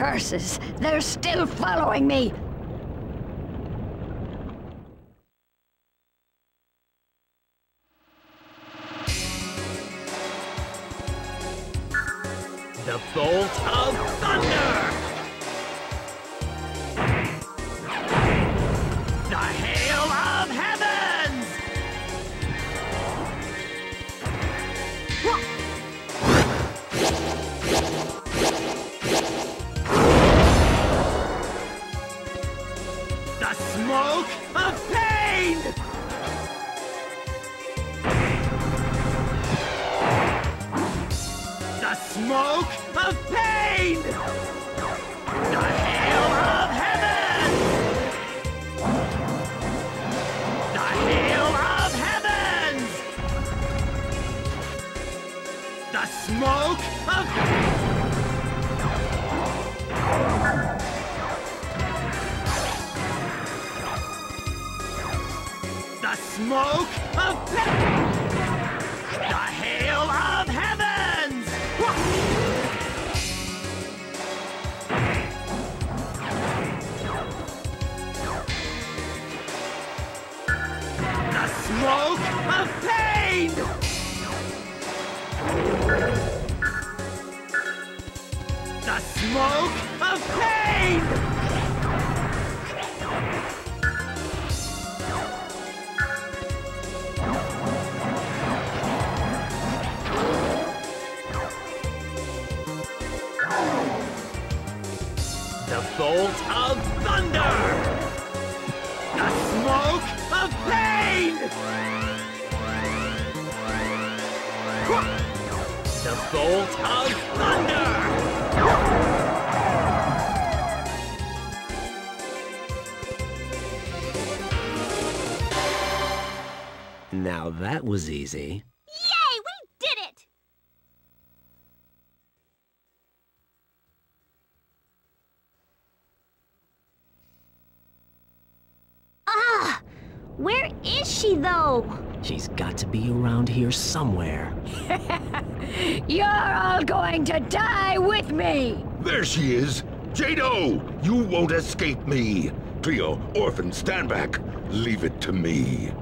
curses! They're still following me! Of Pain! The Hail of Heavens! The Hail of Heavens! The Smoke of... The Smoke of... The Bolt of Thunder! Now that was easy. Yay, we did it! Ah, where is she though? She's got to be around here somewhere. You're all going to die with me! There she is! Jado! You won't escape me! Trio, Orphen, stand back! Leave it to me.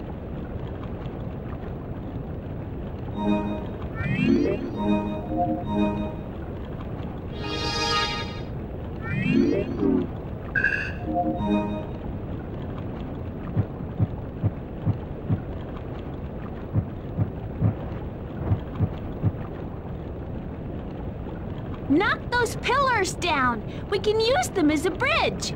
those pillars down. We can use them as a bridge.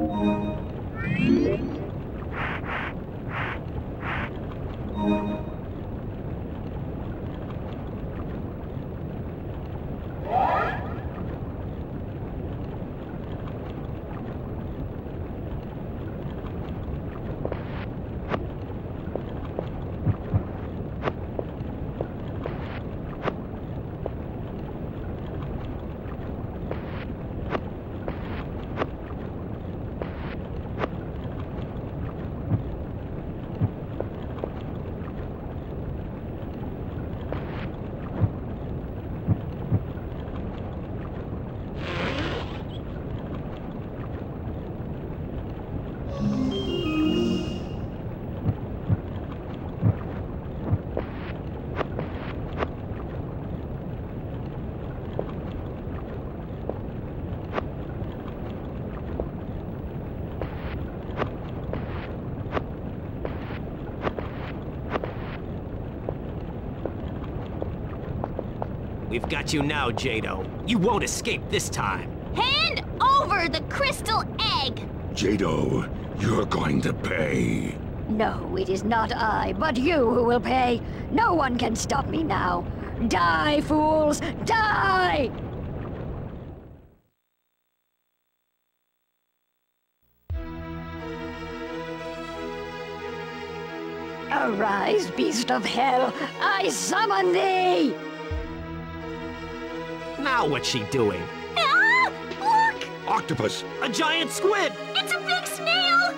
Música We've got you now, Jado. You won't escape this time. Hand over the crystal egg! Jado, you're going to pay. No, it is not I, but you who will pay. No one can stop me now. Die, fools! Die! Arise, beast of hell! I summon thee! Now what's she doing? Ah! Look! Octopus! A giant squid! It's a big snail!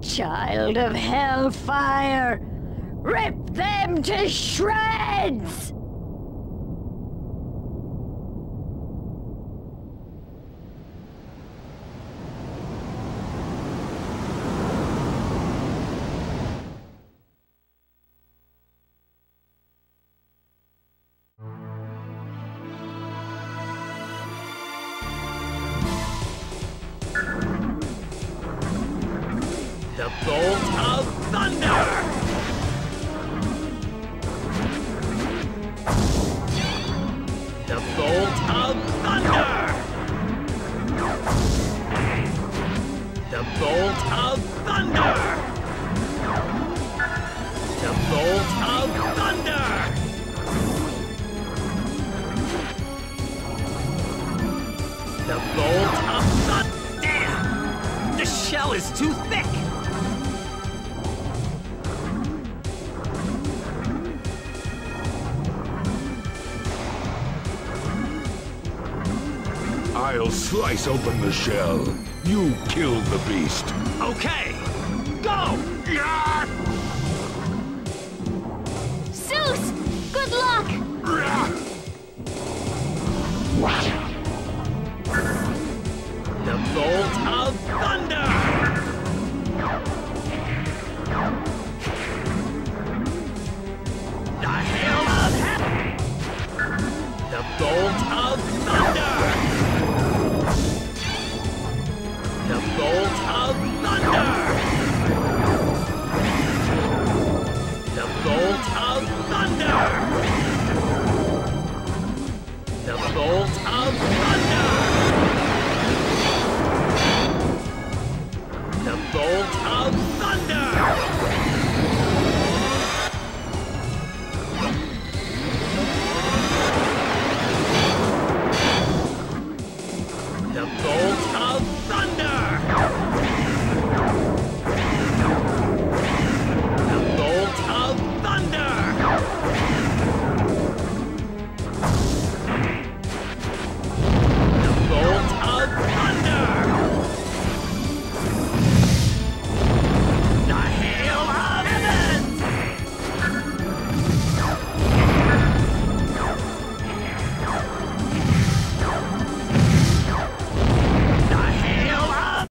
Child of hellfire! Rip them to shreds! Shell is too thick! I'll slice open the shell. You killed the beast. Okay! Go! Yeah! Zeus! Good luck! Yeah! The Bolt of